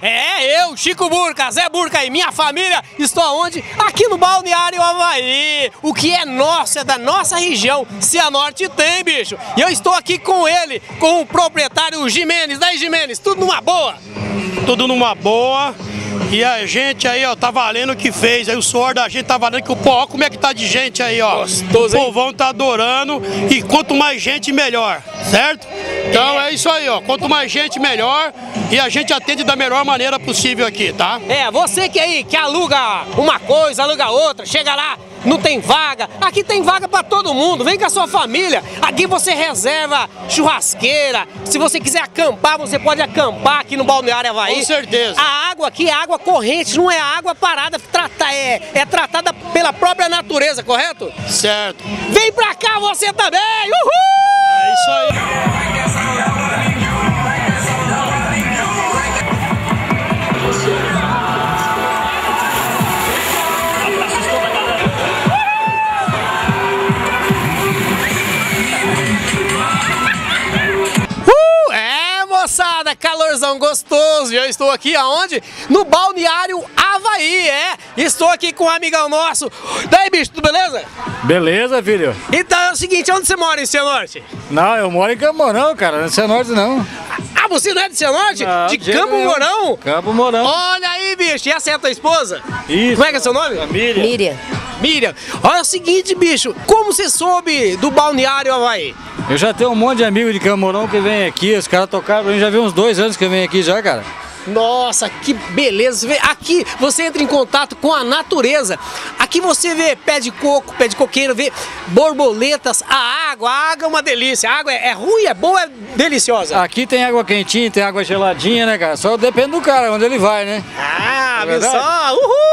É, eu, Chico Burca, Zé Burca e minha família, estou aonde? Aqui no Balneário Havaí. O que é nosso, é da nossa região. Cianorte tem, bicho. E eu estou aqui com ele, com o proprietário Jimenez. Daí, Jimenez, tudo numa boa? Tudo numa boa. E a gente aí, ó, tá valendo o que fez. Aí o suor da gente tá valendo que o pó, como é que tá de gente aí, ó. Gostoso, o hein? povão tá adorando. E quanto mais gente, melhor. Certo? Então é isso aí, ó. Quanto mais gente, melhor. E a gente atende da melhor maneira possível aqui, tá? É, você que aí que aluga uma coisa, aluga outra, chega lá, não tem vaga. Aqui tem vaga pra todo mundo. Vem com a sua família. Aqui você reserva churrasqueira. Se você quiser acampar, você pode acampar aqui no Balneário Havaí. Com certeza. A água aqui é água corrente, não é água parada, trata, é, é tratada pela própria natureza, correto? Certo. Vem pra cá você também! Uhul! Uh, é, moçada, calorzão gostoso. Eu estou aqui aonde? No Balneário Havaí, é. Estou aqui com um amigão nosso. Daí, bicho, tudo beleza? Beleza, filho? Então é o seguinte, onde você mora em Cianorte? Não, eu moro em Campo Mourão, cara, não é Cianorte não. Ah, você não é de Cianorte? Não, de Campo nenhum. Mourão? Campo Mourão. Olha aí, bicho, e essa é a tua esposa? Isso. Como é que é seu nome? Família. Miriam, Miriam. Olha o seguinte, bicho, como você soube do Balneário Havaí? Eu já tenho um monte de amigos de Campo Mourão que vem aqui, os caras tocaram pra mim, já vi uns dois anos que eu venho aqui já, cara. Nossa, que beleza! Aqui você entra em contato com a natureza. Aqui você vê pé de coco, pé de coqueiro, vê borboletas, a água. A água é uma delícia. A água é, é ruim, é boa, é deliciosa. Aqui tem água quentinha, tem água geladinha, né, cara? Só depende do cara, onde ele vai, né? Ah, É viu só? Uhul!